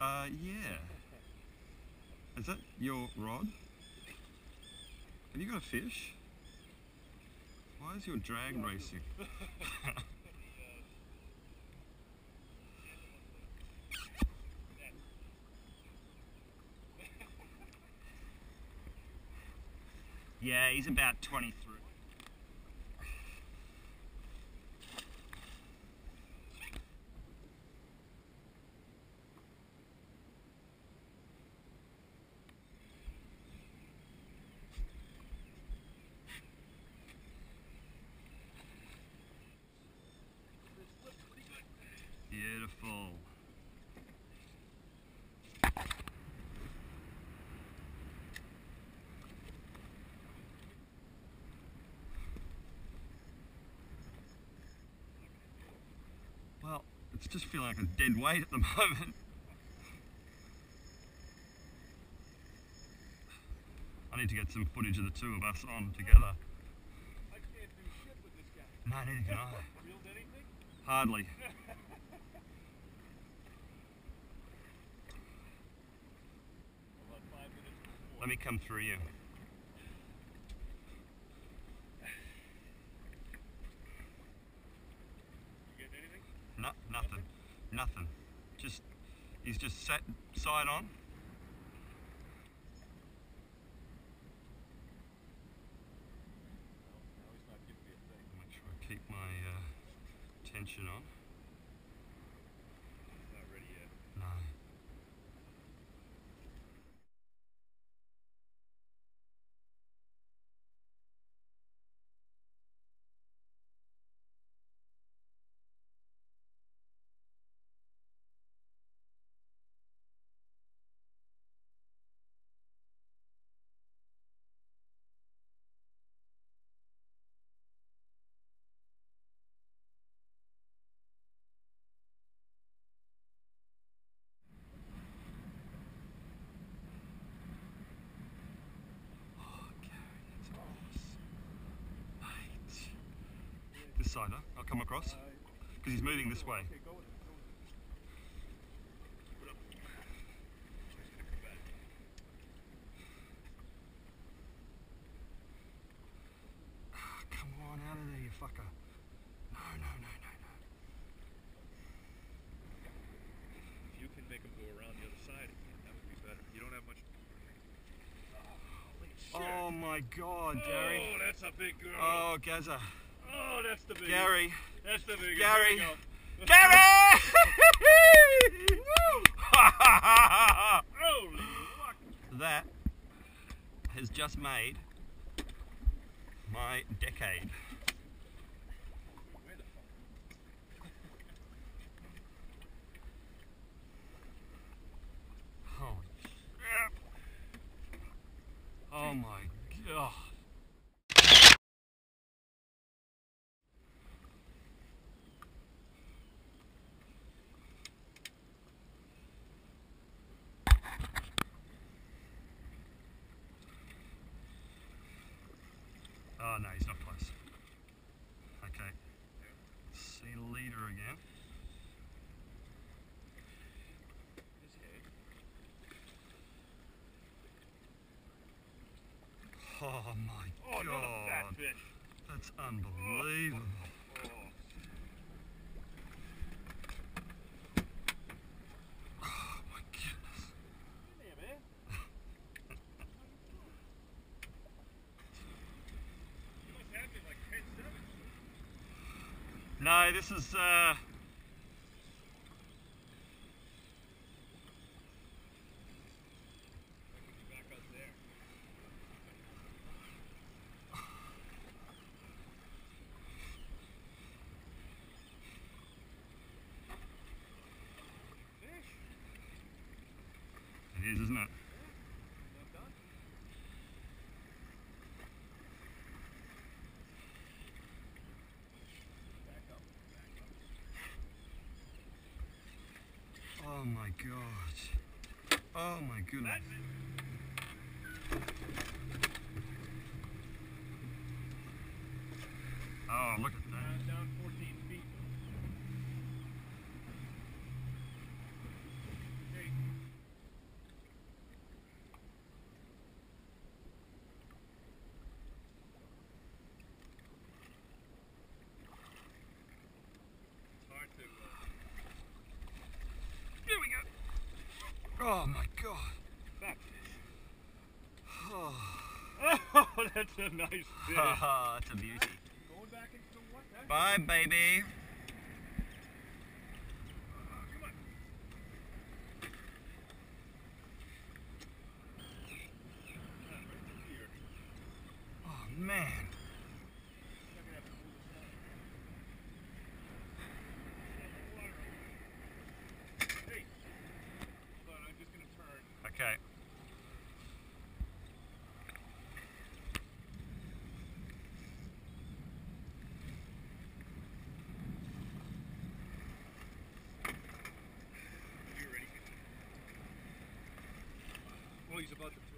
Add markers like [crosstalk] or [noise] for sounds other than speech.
Uh, yeah. Is that your rod? Have you got a fish? Why is your drag racing? [laughs] yeah, he's about 23. Well, it's just feeling like a dead weight at the [laughs] moment. I need to get some footage of the two of us on together. I can't do shit with this guy. No, neither can I. Hardly. Let me come through. You getting anything? No, nothing. Just, he's just sat side on. No, he's not giving me a. Make sure I keep my uh, tension on. He's not ready yet. No. Oh, Gary, that's awesome. Mate. This side, huh? I'll come across. Because he's moving this way. Okay, go with it. Go with it. Put up. He's gonna come on, out of there, you fucker. No, no, no, no, no. If you can make him go around the other side again, that would be better. You don't have much. Oh, shit. Oh my god, Gary. Oh, that's a big girl. Oh, Gaza. Oh, that's the big Gary. That's the biggest. Gary. There we go. Gary! [laughs] That has just made my decade. Where the fuck? Holy shit. Oh my god. Oh no, he's not close. Okay. See leader again. Oh my Oh, god. fish. That's unbelievable. Oh. Oh my goodness. Come here, man. You must have me like 10 7. No, this is uh it is, isn't it? My god. Oh my goodness. Oh look at Oh my god. Fat fish. [laughs] Oh, Oh, that's a nice fish. that's a beauty. Going back into the water. Bye, baby. Come on. Ah, right here. Oh, man. Not gonna have to move this line. Hey. Hold on, I'm just gonna turn. Okay. You ready? Oh, he's about to